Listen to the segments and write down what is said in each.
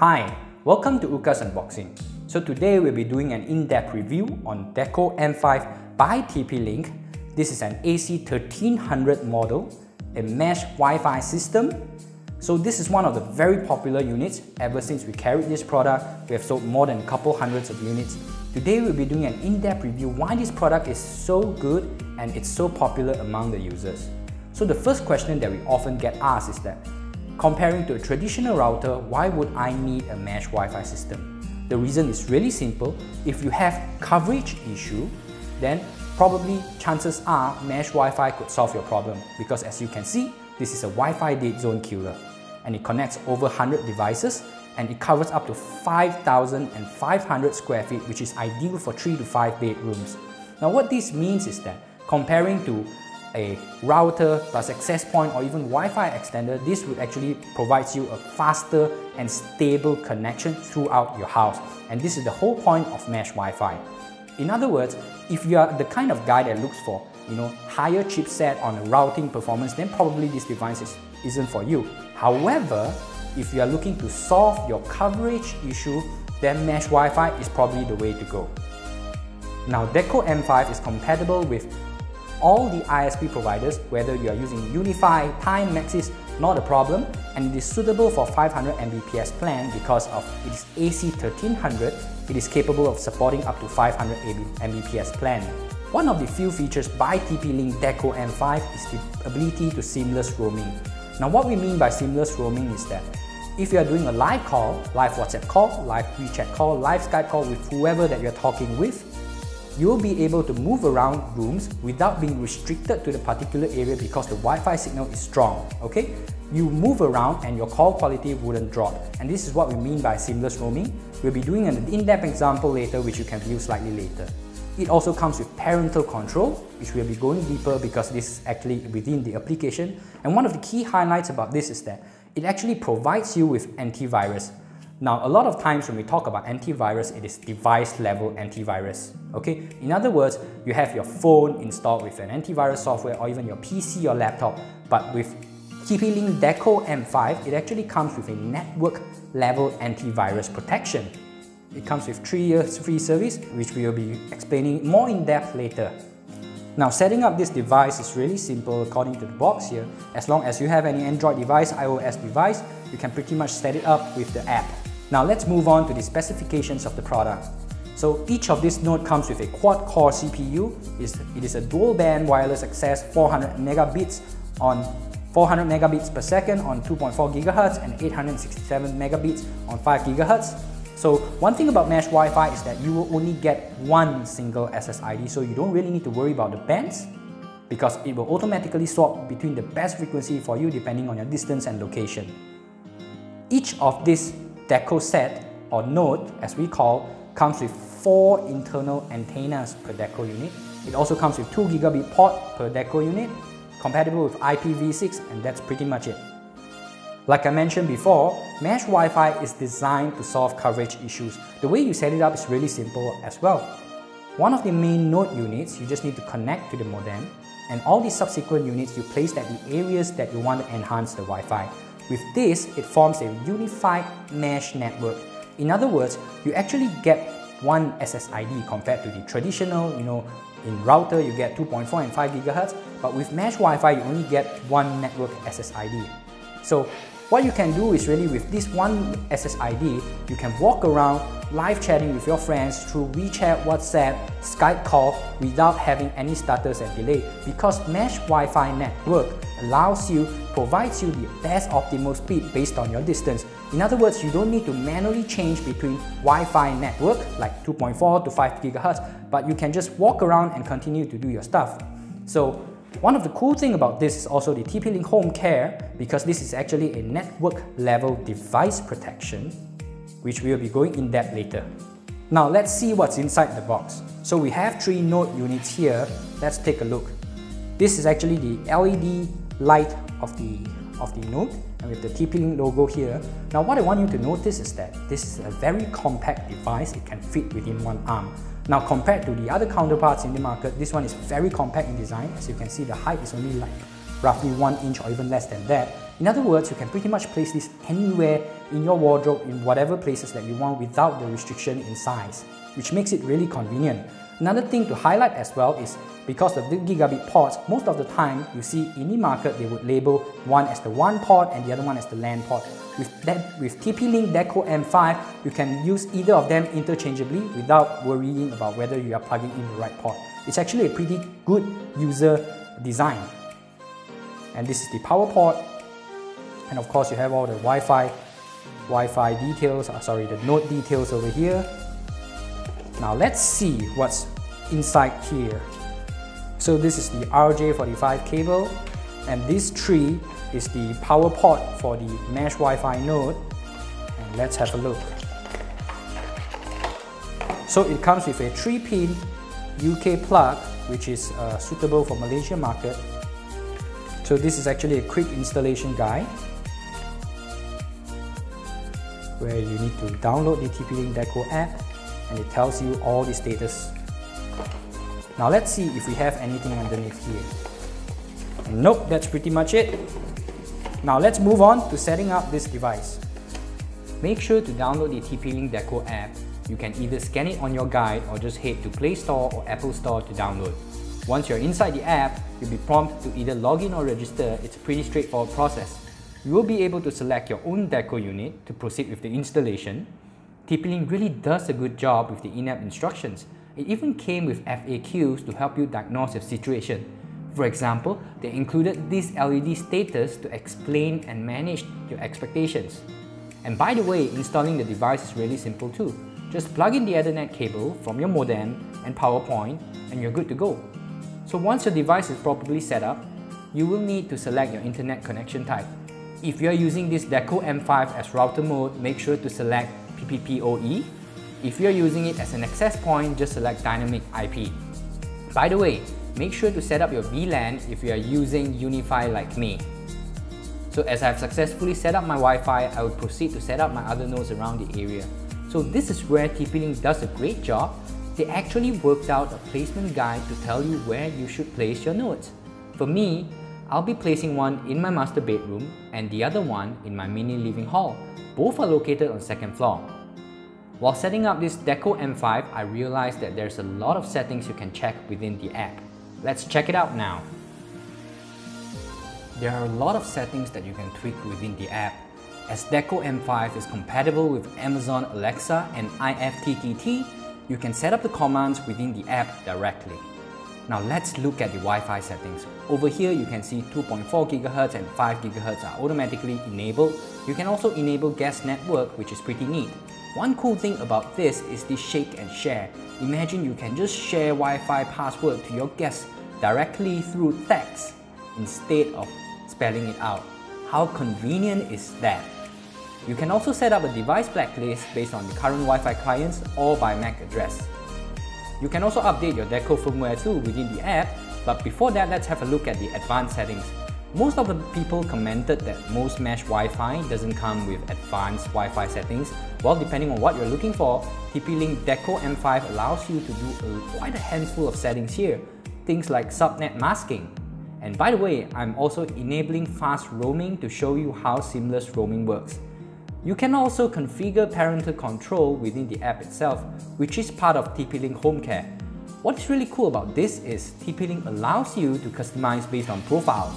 Hi, welcome to Ookas Unboxing. So today we'll be doing an in-depth review on Deco M5 by TP-Link. This is an AC1300 model, a mesh Wi-Fi system. So this is one of the very popular units. Ever since we carried this product, we have sold more than a couple hundreds of units. Today we'll be doing an in-depth review why this product is so good and it's so popular among the users. So the first question that we often get asked is that Comparing to a traditional router, why would I need a mesh Wi-Fi system? The reason is really simple. If you have coverage issue, then probably chances are mesh Wi-Fi could solve your problem because as you can see, this is a Wi-Fi dead zone killer and it connects over 100 devices and it covers up to 5,500 square feet which is ideal for 3 to 5 bedrooms. Now what this means is that comparing to a router plus access point or even Wi-Fi extender, this would actually provide you a faster and stable connection throughout your house. And this is the whole point of mesh Wi-Fi. In other words, if you are the kind of guy that looks for you know, higher chipset on a routing performance, then probably this device is, isn't for you. However, if you are looking to solve your coverage issue, then mesh Wi-Fi is probably the way to go. Now, Deco M5 is compatible with all the ISP providers, whether you are using UniFi, Time, Maxis, not a problem, and it is suitable for 500 Mbps plan because of its AC1300, it is capable of supporting up to 500 Mbps plan. One of the few features by TP-Link Deco M5 is the ability to seamless roaming. Now what we mean by seamless roaming is that if you are doing a live call, live WhatsApp call, live WeChat call, live Skype call with whoever that you're talking with, you'll be able to move around rooms without being restricted to the particular area because the Wi-Fi signal is strong, okay? You move around and your call quality wouldn't drop. And this is what we mean by seamless roaming. We'll be doing an in-depth example later which you can view slightly later. It also comes with parental control, which we'll be going deeper because this is actually within the application. And one of the key highlights about this is that it actually provides you with antivirus. Now, a lot of times when we talk about antivirus, it is device level antivirus. Okay, in other words, you have your phone installed with an antivirus software or even your PC or laptop, but with TP-Link Deco M5, it actually comes with a network level antivirus protection. It comes with 3 years free service, which we will be explaining more in depth later. Now setting up this device is really simple according to the box here. As long as you have any Android device, iOS device, you can pretty much set it up with the app. Now let's move on to the specifications of the product. So each of these node comes with a quad-core CPU. It is a dual-band wireless access 400 megabits on 400 megabits per second on 2.4 gigahertz and 867 megabits on 5 gigahertz. So one thing about mesh Wi-Fi is that you will only get one single SSID, so you don't really need to worry about the bands because it will automatically swap between the best frequency for you depending on your distance and location. Each of these deco set or node as we call comes with four internal antennas per deco unit. It also comes with 2 gigabit port per deco unit, compatible with IPv6 and that's pretty much it. Like I mentioned before, Mesh Wi-Fi is designed to solve coverage issues. The way you set it up is really simple as well. One of the main node units, you just need to connect to the modem and all the subsequent units you place at the areas that you want to enhance the Wi-Fi. With this, it forms a unified mesh network. In other words, you actually get one SSID compared to the traditional, you know, in router you get 2.4 and 5 gigahertz, but with mesh Wi-Fi you only get one network SSID. So what you can do is really with this one SSID, you can walk around live chatting with your friends through WeChat, WhatsApp, Skype call without having any stutters and delay because Mesh Wi-Fi network allows you, provides you the best optimal speed based on your distance. In other words, you don't need to manually change between Wi-Fi network like 2.4 to 5 gigahertz, but you can just walk around and continue to do your stuff. So one of the cool thing about this is also the TP-Link Home Care because this is actually a network level device protection which we will be going in depth later. Now let's see what's inside the box. So we have three node units here. Let's take a look. This is actually the LED light of the, of the node and with the TP-Link logo here. Now what I want you to notice is that this is a very compact device. It can fit within one arm. Now compared to the other counterparts in the market, this one is very compact in design. As you can see, the height is only like roughly one inch or even less than that. In other words, you can pretty much place this anywhere in your wardrobe in whatever places that you want without the restriction in size, which makes it really convenient. Another thing to highlight as well is because of the gigabit ports, most of the time you see in the market they would label one as the WAN port and the other one as the LAN port. With, that, with TP-Link Deco M5, you can use either of them interchangeably without worrying about whether you are plugging in the right port. It's actually a pretty good user design. And this is the power port. And of course you have all the Wi-Fi Wi-Fi details, uh, sorry, the node details over here. Now let's see what's inside here. So this is the RJ45 cable and this tree is the power port for the mesh Wi-Fi node and let's have a look. So it comes with a 3-pin UK plug which is uh, suitable for Malaysia market. So this is actually a quick installation guide where you need to download the TP-Link Deco app and it tells you all the status. Now let's see if we have anything underneath here. Nope, that's pretty much it. Now let's move on to setting up this device. Make sure to download the TP-Link Deco app. You can either scan it on your guide or just head to Play Store or Apple Store to download. Once you're inside the app, you'll be prompted to either log in or register. It's a pretty straightforward process. You will be able to select your own Deco unit to proceed with the installation. TP-Link really does a good job with the in-app instructions. It even came with FAQs to help you diagnose your situation. For example, they included this LED status to explain and manage your expectations. And by the way, installing the device is really simple too. Just plug in the Ethernet cable from your modem and power point and you're good to go. So once your device is properly set up, you will need to select your internet connection type. If you are using this Deco M5 as router mode, make sure to select PPPoE. If you are using it as an access point, just select Dynamic IP. By the way, make sure to set up your VLAN if you are using UniFi like me. So as I've successfully set up my Wi-Fi, I will proceed to set up my other nodes around the area. So this is where TP-Link does a great job. They actually worked out a placement guide to tell you where you should place your nodes. For me, I'll be placing one in my master bedroom and the other one in my mini living hall. Both are located on second floor. While setting up this Deco M5, I realized that there's a lot of settings you can check within the app. Let's check it out now. There are a lot of settings that you can tweak within the app. As Deco M5 is compatible with Amazon Alexa and IFTTT, you can set up the commands within the app directly. Now let's look at the Wi-Fi settings. Over here you can see 2.4 GHz and 5 GHz are automatically enabled. You can also enable guest network which is pretty neat. One cool thing about this is the shake and share. Imagine you can just share Wi-Fi password to your guests directly through text instead of spelling it out. How convenient is that? You can also set up a device blacklist based on the current Wi-Fi clients or by MAC address. You can also update your Deco firmware too within the app, but before that, let's have a look at the advanced settings. Most of the people commented that most mesh Wi-Fi doesn't come with advanced Wi-Fi settings. Well, depending on what you're looking for, TP-Link Deco M5 allows you to do a, quite a handful of settings here. Things like subnet masking. And by the way, I'm also enabling fast roaming to show you how seamless roaming works. You can also configure parental control within the app itself, which is part of TP-Link Home Care. What's really cool about this is TP-Link allows you to customize based on profiles.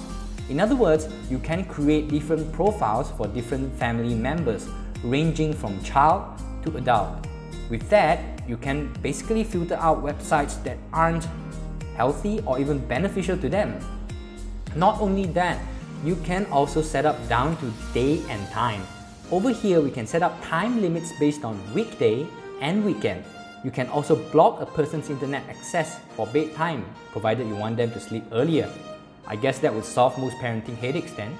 In other words, you can create different profiles for different family members, ranging from child to adult. With that, you can basically filter out websites that aren't healthy or even beneficial to them. Not only that, you can also set up down to day and time. Over here, we can set up time limits based on weekday and weekend. You can also block a person's internet access for bedtime, provided you want them to sleep earlier. I guess that would solve most parenting headaches then.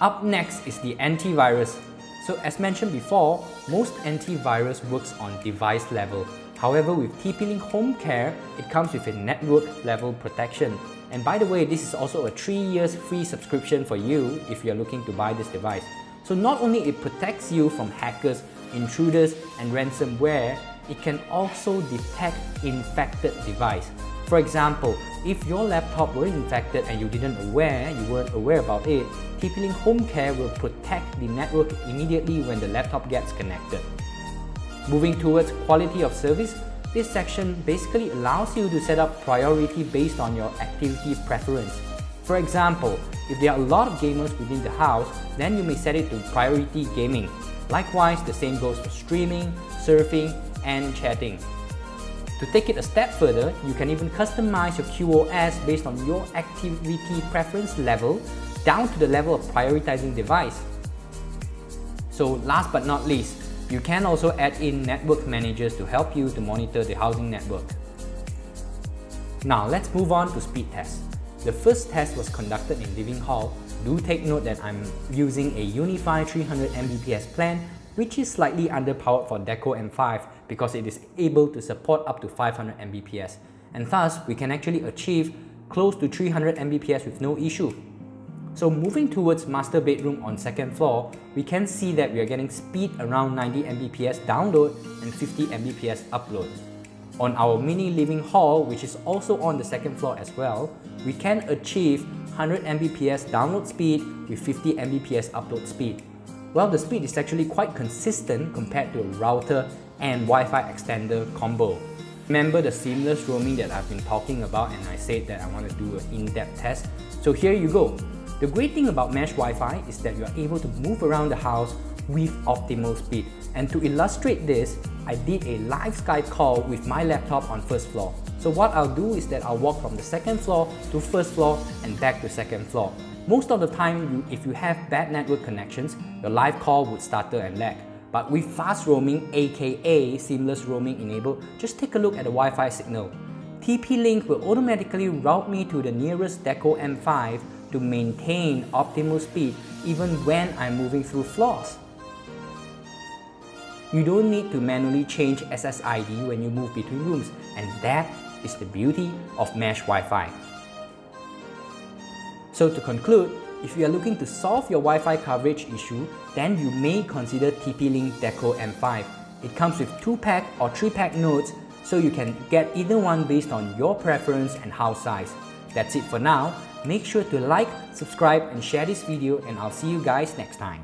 Up next is the antivirus. So as mentioned before, most antivirus works on device level. However, with TP-Link Home Care, it comes with a network level protection. And by the way, this is also a 3 years free subscription for you if you're looking to buy this device. So not only it protects you from hackers, intruders and ransomware, it can also detect infected device. For example, if your laptop were infected and you didn't aware, you weren't aware about it, TP-Link Home Care will protect the network immediately when the laptop gets connected. Moving towards quality of service, this section basically allows you to set up priority based on your activity preference. For example, if there are a lot of gamers within the house, then you may set it to priority gaming. Likewise, the same goes for streaming, surfing, and chatting. To take it a step further, you can even customize your QoS based on your activity preference level down to the level of prioritizing device. So last but not least, you can also add in network managers to help you to monitor the housing network. Now let's move on to speed test. The first test was conducted in Living Hall. Do take note that I'm using a UniFi 300 Mbps plan which is slightly underpowered for Deco M5 because it is able to support up to 500 Mbps and thus we can actually achieve close to 300 Mbps with no issue. So moving towards master bedroom on second floor, we can see that we are getting speed around 90 Mbps download and 50 Mbps upload. On our mini living hall, which is also on the second floor as well, we can achieve 100 Mbps download speed with 50 Mbps upload speed. Well, the speed is actually quite consistent compared to a router and Wi-Fi extender combo. Remember the seamless roaming that I've been talking about and I said that I want to do an in-depth test? So here you go. The great thing about Mesh Wi-Fi is that you are able to move around the house with optimal speed. And to illustrate this, I did a live Skype call with my laptop on first floor. So what I'll do is that I'll walk from the second floor to first floor and back to second floor. Most of the time, you, if you have bad network connections, your live call would stutter and lag. But with fast roaming, aka seamless roaming enabled, just take a look at the Wi-Fi signal. TP-Link will automatically route me to the nearest Deco M5 to maintain optimal speed even when I'm moving through floors. You don't need to manually change SSID when you move between rooms and that is the beauty of Mesh Wi-Fi. So to conclude, if you are looking to solve your Wi-Fi coverage issue, then you may consider TP-Link Deco M5. It comes with 2-pack or 3-pack nodes, so you can get either one based on your preference and house size. That's it for now. Make sure to like, subscribe and share this video and I'll see you guys next time.